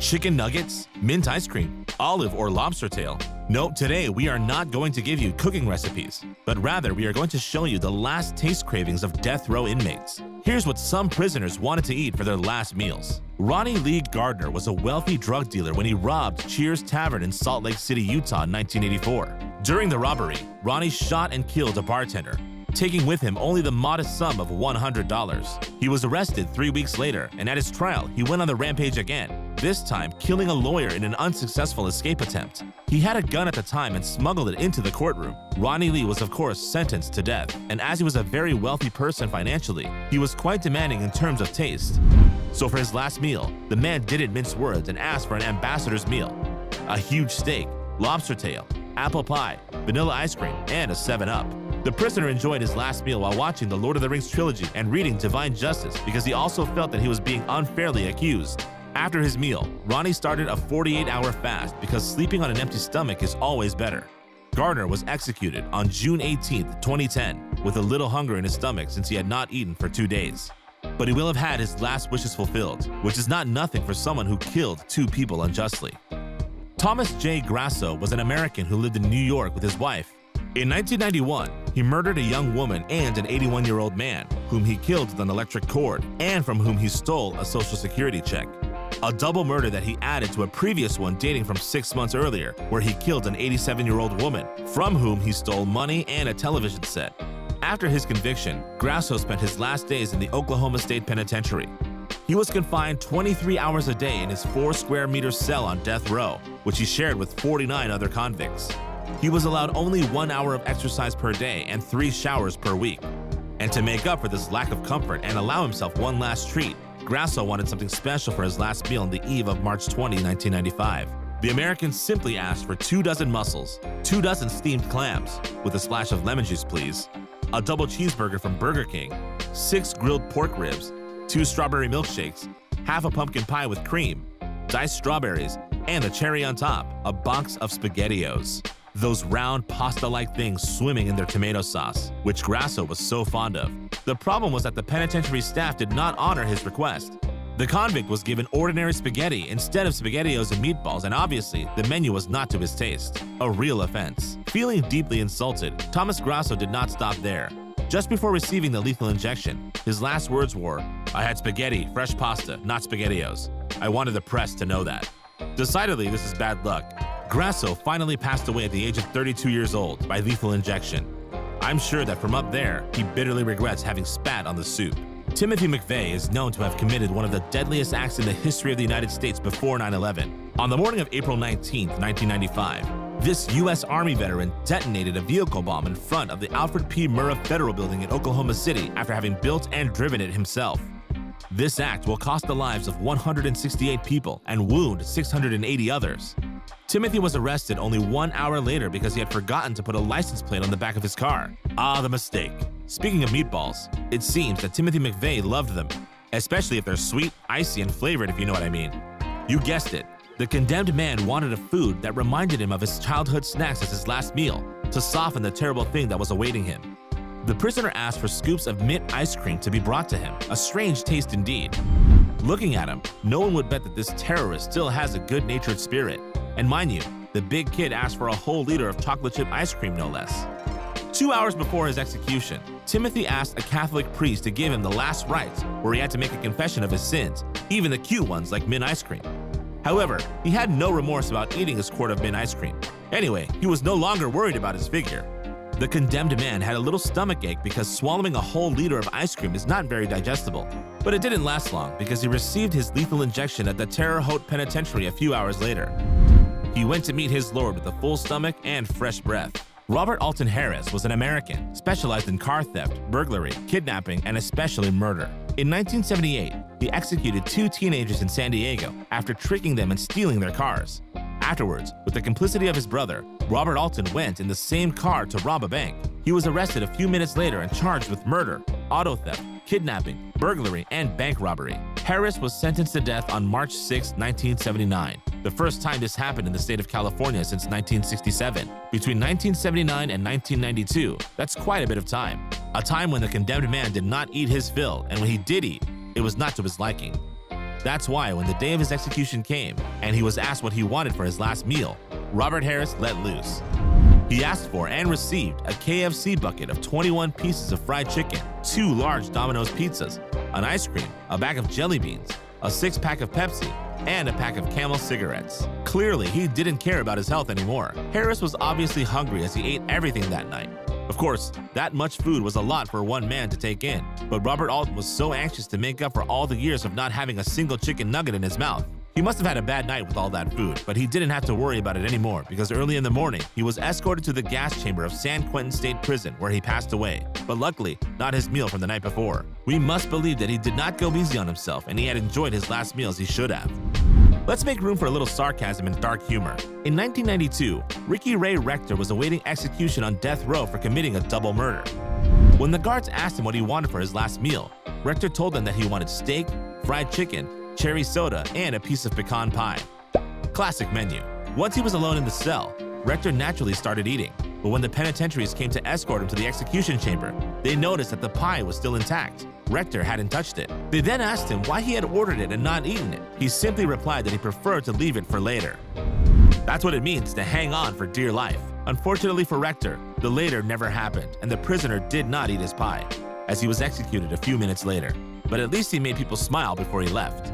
chicken nuggets, mint ice cream, olive or lobster tail. No, today we are not going to give you cooking recipes, but rather we are going to show you the last taste cravings of death row inmates. Here's what some prisoners wanted to eat for their last meals. Ronnie Lee Gardner was a wealthy drug dealer when he robbed Cheers Tavern in Salt Lake City, Utah in 1984. During the robbery, Ronnie shot and killed a bartender, taking with him only the modest sum of $100. He was arrested three weeks later, and at his trial, he went on the rampage again, this time killing a lawyer in an unsuccessful escape attempt. He had a gun at the time and smuggled it into the courtroom. Ronnie Lee was of course sentenced to death, and as he was a very wealthy person financially, he was quite demanding in terms of taste. So for his last meal, the man didn't mince words and asked for an ambassador's meal. A huge steak, lobster tail, apple pie, vanilla ice cream, and a 7-Up. The prisoner enjoyed his last meal while watching the Lord of the Rings trilogy and reading Divine Justice because he also felt that he was being unfairly accused. After his meal, Ronnie started a 48-hour fast because sleeping on an empty stomach is always better. Gardner was executed on June 18, 2010, with a little hunger in his stomach since he had not eaten for two days. But he will have had his last wishes fulfilled, which is not nothing for someone who killed two people unjustly. Thomas J. Grasso was an American who lived in New York with his wife. In 1991, he murdered a young woman and an 81-year-old man, whom he killed with an electric cord and from whom he stole a social security check. A double murder that he added to a previous one dating from six months earlier, where he killed an 87-year-old woman, from whom he stole money and a television set. After his conviction, Grasso spent his last days in the Oklahoma State Penitentiary. He was confined 23 hours a day in his 4 square meter cell on death row, which he shared with 49 other convicts. He was allowed only one hour of exercise per day and three showers per week. And to make up for this lack of comfort and allow himself one last treat, Grasso wanted something special for his last meal on the eve of March 20, 1995. The Americans simply asked for two dozen mussels, two dozen steamed clams, with a splash of lemon juice please, a double cheeseburger from Burger King, six grilled pork ribs, two strawberry milkshakes, half a pumpkin pie with cream, diced strawberries, and a cherry on top, a box of SpaghettiOs. Those round pasta-like things swimming in their tomato sauce, which Grasso was so fond of. The problem was that the penitentiary staff did not honor his request. The convict was given ordinary spaghetti instead of SpaghettiOs and meatballs, and obviously, the menu was not to his taste. A real offense. Feeling deeply insulted, Thomas Grasso did not stop there. Just before receiving the lethal injection, his last words were, I had spaghetti, fresh pasta, not SpaghettiOs. I wanted the press to know that. Decidedly, this is bad luck. Grasso finally passed away at the age of 32 years old by lethal injection. I'm sure that from up there, he bitterly regrets having spat on the soup. Timothy McVeigh is known to have committed one of the deadliest acts in the history of the United States before 9-11. On the morning of April 19, 1995, this U.S. Army veteran detonated a vehicle bomb in front of the Alfred P. Murrah Federal Building in Oklahoma City after having built and driven it himself. This act will cost the lives of 168 people and wound 680 others. Timothy was arrested only one hour later because he had forgotten to put a license plate on the back of his car. Ah, the mistake. Speaking of meatballs, it seems that Timothy McVeigh loved them, especially if they're sweet, icy, and flavored if you know what I mean. You guessed it, the condemned man wanted a food that reminded him of his childhood snacks as his last meal, to soften the terrible thing that was awaiting him. The prisoner asked for scoops of mint ice cream to be brought to him, a strange taste indeed. Looking at him, no one would bet that this terrorist still has a good-natured spirit. And mind you, the big kid asked for a whole liter of chocolate chip ice cream no less. Two hours before his execution, Timothy asked a Catholic priest to give him the last rites where he had to make a confession of his sins, even the cute ones like mint ice cream. However, he had no remorse about eating his quart of mint ice cream. Anyway, he was no longer worried about his figure. The condemned man had a little stomach ache because swallowing a whole liter of ice cream is not very digestible. But it didn't last long because he received his lethal injection at the Terre Haute Penitentiary a few hours later. He went to meet his lord with a full stomach and fresh breath. Robert Alton Harris was an American, specialized in car theft, burglary, kidnapping, and especially murder. In 1978, he executed two teenagers in San Diego after tricking them and stealing their cars. Afterwards, with the complicity of his brother, Robert Alton went in the same car to rob a bank. He was arrested a few minutes later and charged with murder, auto theft, kidnapping, burglary, and bank robbery. Harris was sentenced to death on March 6, 1979, the first time this happened in the state of California since 1967. Between 1979 and 1992, that's quite a bit of time. A time when the condemned man did not eat his fill, and when he did eat, it was not to his liking. That's why when the day of his execution came and he was asked what he wanted for his last meal, Robert Harris let loose. He asked for and received a KFC bucket of 21 pieces of fried chicken, two large Domino's pizzas, an ice cream, a bag of jelly beans, a six pack of Pepsi, and a pack of Camel cigarettes. Clearly, he didn't care about his health anymore. Harris was obviously hungry as he ate everything that night. Of course, that much food was a lot for one man to take in, but Robert Alton was so anxious to make up for all the years of not having a single chicken nugget in his mouth he must have had a bad night with all that food, but he didn't have to worry about it anymore because early in the morning, he was escorted to the gas chamber of San Quentin State Prison where he passed away, but luckily, not his meal from the night before. We must believe that he did not go easy on himself and he had enjoyed his last meal as he should have. Let's make room for a little sarcasm and dark humor. In 1992, Ricky Ray Rector was awaiting execution on death row for committing a double murder. When the guards asked him what he wanted for his last meal, Rector told them that he wanted steak, fried chicken, cherry soda, and a piece of pecan pie. Classic menu. Once he was alone in the cell, Rector naturally started eating, but when the penitentiaries came to escort him to the execution chamber, they noticed that the pie was still intact. Rector hadn't touched it. They then asked him why he had ordered it and not eaten it. He simply replied that he preferred to leave it for later. That's what it means to hang on for dear life. Unfortunately for Rector, the later never happened, and the prisoner did not eat his pie, as he was executed a few minutes later. But at least he made people smile before he left.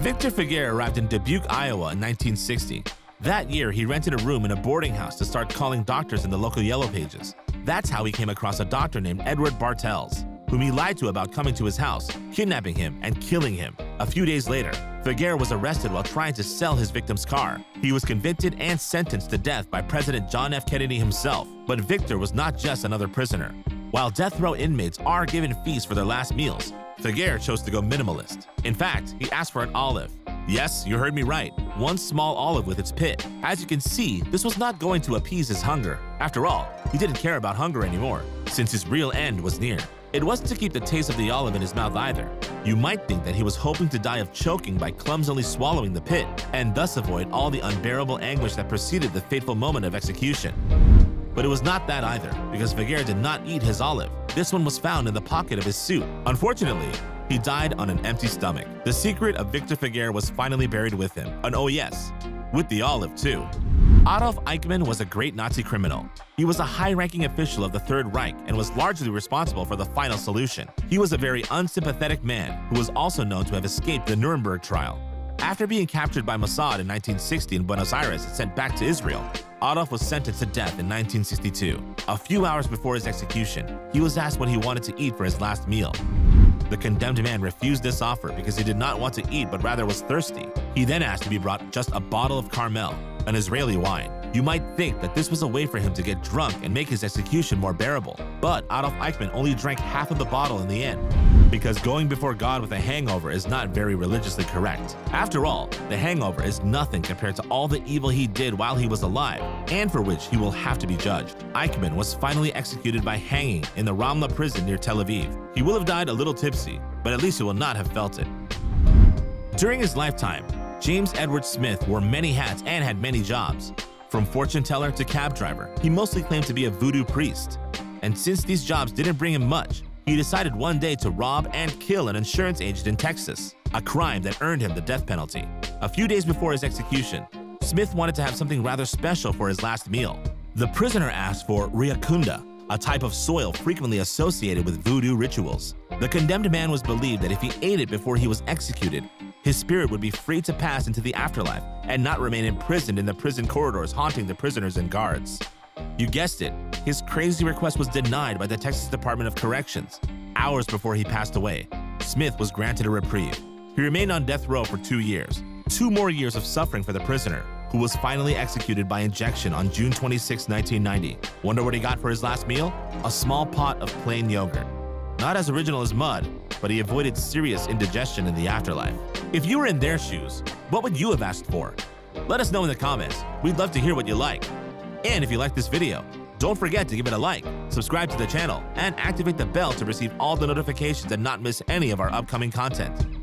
Victor Feguer arrived in Dubuque, Iowa in 1960. That year, he rented a room in a boarding house to start calling doctors in the local Yellow Pages. That's how he came across a doctor named Edward Bartels, whom he lied to about coming to his house, kidnapping him, and killing him. A few days later, Feguer was arrested while trying to sell his victim's car. He was convicted and sentenced to death by President John F. Kennedy himself. But Victor was not just another prisoner. While death row inmates are given fees for their last meals, Feguer chose to go minimalist. In fact, he asked for an olive. Yes, you heard me right, one small olive with its pit. As you can see, this was not going to appease his hunger. After all, he didn't care about hunger anymore, since his real end was near. It wasn't to keep the taste of the olive in his mouth either. You might think that he was hoping to die of choking by clumsily swallowing the pit, and thus avoid all the unbearable anguish that preceded the fateful moment of execution. But it was not that either, because Feguer did not eat his olive. This one was found in the pocket of his suit. Unfortunately, he died on an empty stomach. The secret of Victor Feguer was finally buried with him. And oh yes, with the olive too. Adolf Eichmann was a great Nazi criminal. He was a high-ranking official of the Third Reich and was largely responsible for the final solution. He was a very unsympathetic man who was also known to have escaped the Nuremberg trial. After being captured by Mossad in 1960 in Buenos Aires and sent back to Israel, Adolf was sentenced to death in 1962. A few hours before his execution, he was asked what he wanted to eat for his last meal. The condemned man refused this offer because he did not want to eat but rather was thirsty. He then asked to be brought just a bottle of Carmel, an Israeli wine. You might think that this was a way for him to get drunk and make his execution more bearable, but Adolf Eichmann only drank half of the bottle in the end, because going before God with a hangover is not very religiously correct. After all, the hangover is nothing compared to all the evil he did while he was alive, and for which he will have to be judged. Eichmann was finally executed by hanging in the Ramla prison near Tel Aviv. He will have died a little tipsy, but at least he will not have felt it. During his lifetime, James Edward Smith wore many hats and had many jobs. From fortune teller to cab driver, he mostly claimed to be a voodoo priest. And since these jobs didn't bring him much, he decided one day to rob and kill an insurance agent in Texas, a crime that earned him the death penalty. A few days before his execution, Smith wanted to have something rather special for his last meal. The prisoner asked for riacunda, a type of soil frequently associated with voodoo rituals. The condemned man was believed that if he ate it before he was executed, his spirit would be free to pass into the afterlife and not remain imprisoned in the prison corridors haunting the prisoners and guards. You guessed it, his crazy request was denied by the Texas Department of Corrections. Hours before he passed away, Smith was granted a reprieve. He remained on death row for two years, two more years of suffering for the prisoner, who was finally executed by injection on June 26, 1990. Wonder what he got for his last meal? A small pot of plain yogurt. Not as original as mud, but he avoided serious indigestion in the afterlife. If you were in their shoes, what would you have asked for? Let us know in the comments. We'd love to hear what you like. And if you like this video, don't forget to give it a like, subscribe to the channel, and activate the bell to receive all the notifications and not miss any of our upcoming content.